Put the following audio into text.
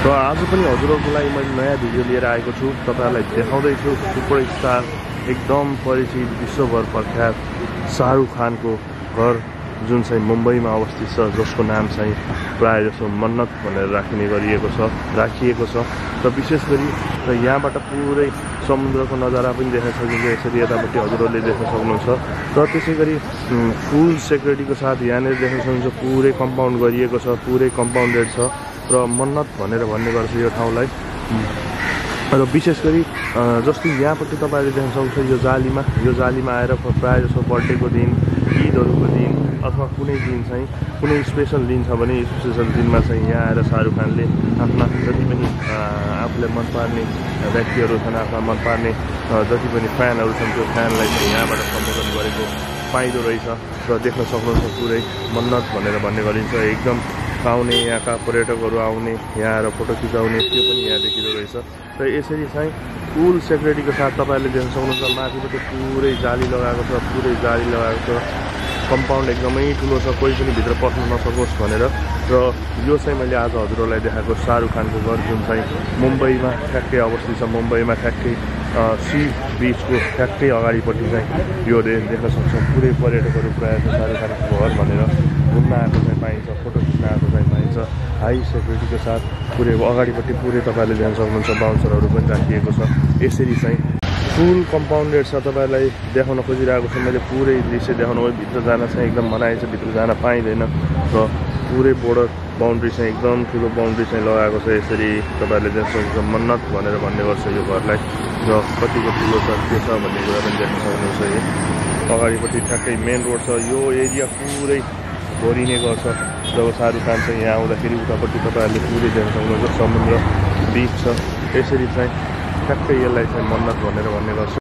र आज पनि हजुरहरूको लागि मैले नयाँ भिडियो लिएर आएको छु। तपाईँहरूलाई देखाउँदैछु सुपर स्टार एकदम परिचित विश्वभर प्रख्यात शाहरुख खानको घर जुन चाहिँ मुम्बईमा अवस्थित छ जसको नाम चाहिँ प्रायः जसो मन्नत भनेर राखिने गरिएको छ राखिएको छ। र विशेष गरी र यहाँबाट पुरै समुद्रको नजारा पनि देख्न सकिन्छ यसरी यतापट्टि हजुरहरूले देख्न सक्नुहुन्छ। र त्यसै गरी फुल सेक्युरिटीको साथ यहाँनिर देख्न सक्नुहुन्छ पुरै कम्पाउन्ड गरिएको छ पुरै कम्पाउन्डेड छ। र मन्नत भनेर भन्ने गर्छ यो ठाउँलाई। र विशेष गरी जस्तो यहाँपट्टि तपाईँहरूले देख्न सक्नुहुन्छ यो जालीमा यो जालीमा आएर प्रायः जसो बर्थडेको दिन ईदहरूको दिन अथवा कुनै दिन चाहिँ कुनै स्पेसल दिन छ भने स्पेसल दिनमा चाहिँ यहाँ आएर शाहरुख खानले आफ्ना जति पनि आफूलाई मन पार्ने व्यक्तिहरू छन् आफ्ना मन पार्ने जति पनि फ्यानहरू छन् त्यो फ्यानलाई चाहिँ यहाँबाट सम्बोधन गरेको पाइँदो रहेछ। र देख्न सक्नुहुन्छ पुरै मन्नत भनेर भन्ने गरिन्छ। एकदम आउने यहाँका पर्यटकहरू आउने यहाँ आएर फोटो खिचाउने त्यो पनि यहाँ देखिँदो रहेछ। र यसरी चाहिँ फुल सेक्युरिटीको साथ तपाईँहरूले देख्न सक्नुहुन्छ माथिपट्टि पुरै जाली लगाएको छ पुरै जाली लगाएको छ। कम्पाउन्ड एकदमै ठुलो छ कोही पनि भित्र पस्न नसकोस् भनेर। र यो चाहिँ मैले आज हजुरहरूलाई देखाएको शाहरुख खानको घर जुन चाहिँ मुम्बईमा ठ्याक्कै अवस्थित छ मुम्बईमा ठ्याक्कै सी बिचको ठ्याक्कै अगाडिपट्टि चाहिँ यो देख्न सक्छौँ। पुरै पर्यटकहरू प्रायः शाहरुख खानको घर भनेर घुम्न आएको चाहिँ पाइन्छ फोटो खिच्न आएको चाहिँ पाइन्छ हाई सेक्युरिटीको साथ पुरै अगाडिपट्टि पुरै तपाईँहरूले ध्यान सक्नुहुन्छ बााउन्सरहरू पनि राखिएको छ। यसरी चाहिँ फुल कम्पाउन्डेड छ तपाईँहरूलाई देखाउन खोजिरहेको छु। मैले पुरै दृश्य देखाउनु भित्र जान चाहिँ एकदम मनाइ छ भित्र जान पाइँदैन। र पुरै बोर्डर बााउन्ड्री चाहिँ एकदम ठुलो बााउन्ड्री चाहिँ लगाएको छ। यसरी तपाईँहरूले देख्न सक्नुहुन्छ मन्नत भनेर भन्ने गर्छ यो घरलाई। र कतिको ठुलो छ के छ भन्ने कुरा पनि देख्न सक्नुहुन्छ। है अगाडिपट्टि ठ्याक्कै मेन रोड छ। यो एरिया पुरै भरिने गर्छ। जब शाहरुख खान चाहिँ यहाँ आउँदाखेरि उतापट्टि तपाईँहरूले पुरै देख्न सक्नुहुन्छ समुद्र बिच छ। यसरी चाहिँ ठ्याक्कै यसलाई चाहिँ मन्नत भनेर भन्ने गर्छ।